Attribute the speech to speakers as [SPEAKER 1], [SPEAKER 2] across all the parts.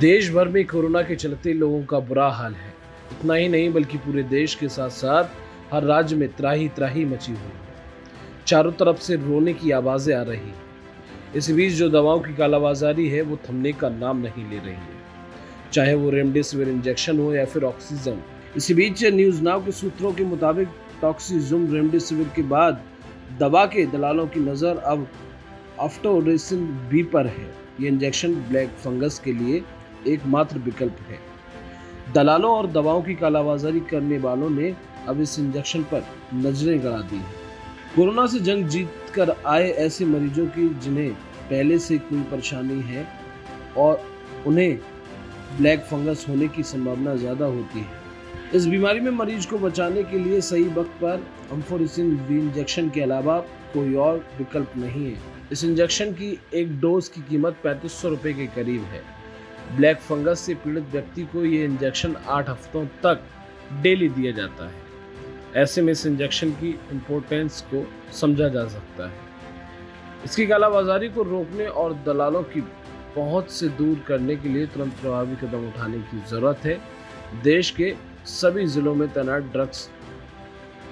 [SPEAKER 1] देश भर में कोरोना के चलते लोगों का बुरा हाल है। इतना ही नहीं, बल्कि पूरे देश के साथ साथ हर राज्य में त्राही त्राही मची हुई चारों तरफ़ से रोने की आवाज़ें आ रही इस बीच जो दवाओं की कालाबाजारी है, वो थमने का नाम नहीं ले रही है। चाहे वो रेमडेसिविर इंजेक्शन हो या फिर ऑक्सीजन। इसी बीच न्यूज़ नाव के सूत्रों के मुताबिक टॉक्सीजुम रेमडेसिविर के बाद दवा के दलालों की नज़र अब आफ्टोरेसिन बी पर है। ये इंजेक्शन ब्लैक फंगस के लिए एकमात्र विकल्प है। दलालों और दवाओं की कालाबाजारी करने वालों ने अब इस इंजेक्शन पर नज़रें गड़ा दी हैं। कोरोना से जंग जीत कर आए ऐसे मरीजों की जिन्हें पहले से कोई परेशानी है और उन्हें ब्लैक फंगस होने की संभावना ज़्यादा होती है। इस बीमारी में मरीज़ को बचाने के लिए सही वक्त पर अम्फोरिसिन इंजेक्शन के अलावा कोई और विकल्प नहीं है। इस इंजेक्शन की एक डोज की कीमत पैंतीस सौ रुपये के करीब है। ब्लैक फंगस से पीड़ित व्यक्ति को ये इंजेक्शन आठ हफ्तों तक डेली दिया जाता है। ऐसे में इस इंजेक्शन की इम्पोर्टेंस को समझा जा सकता है। इसकी कालाबाजारी को रोकने और दलालों की पहुँच से दूर करने के लिए तुरंत प्रभावी कदम उठाने की ज़रूरत है। देश के सभी ज़िलों में तैनात ड्रग्स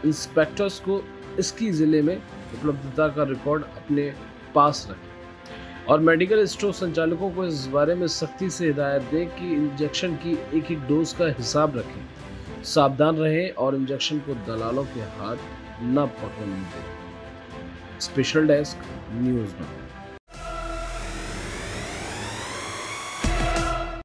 [SPEAKER 1] इंस्पेक्टर्स को इसकी ज़िले में उपलब्धता का रिकॉर्ड अपने पास रखें। और मेडिकल स्टोर संचालकों को इस बारे में सख्ती से हिदायत दें कि इंजेक्शन की एक ही डोज का हिसाब रखें। सावधान रहें और इंजेक्शन को दलालों के हाथ न पकड़ने दें। स्पेशल डेस्क न्यूज़ में